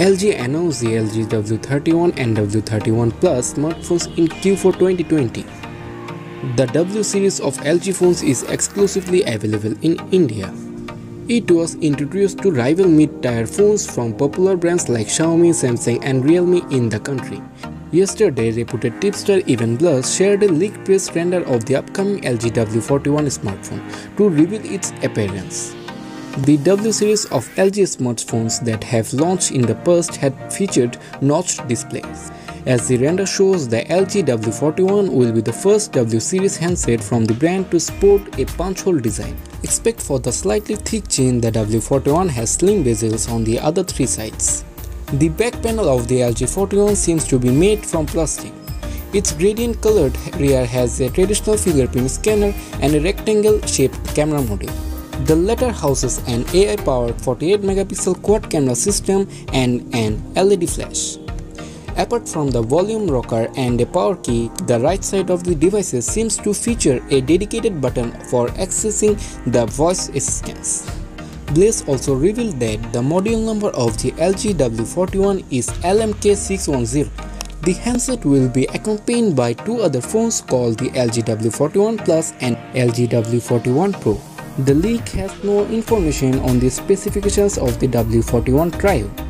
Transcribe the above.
LG announced the LG W31 and W31 Plus smartphones in Q4 2020. The W series of LG phones is exclusively available in India. It was introduced to rival mid-tier phones from popular brands like Xiaomi, Samsung and Realme in the country. Yesterday, reputed tipster Evan Blass shared a leaked press render of the upcoming LG W41 smartphone to reveal its appearance. The W series of LG smartphones that have launched in the past had featured notched displays. As the render shows, the LG W41 will be the first W series handset from the brand to sport a punch hole design. Except for the slightly thick chin, the W41 has slim bezels on the other three sides. The back panel of the LG 41 seems to be made from plastic. Its gradient colored rear has a traditional fingerprint scanner and a rectangle shaped camera module. The latter houses an AI-powered 48 megapixel quad camera system and an LED flash. Apart from the volume rocker and a power key, the right side of the device seems to feature a dedicated button for accessing the voice assistance. Blass also revealed that the module number of the LG W41 is LMK610. The handset will be accompanied by two other phones called the LG W41 Plus and LG W41 Pro. The leak has no information on the specifications of the W41 Trio.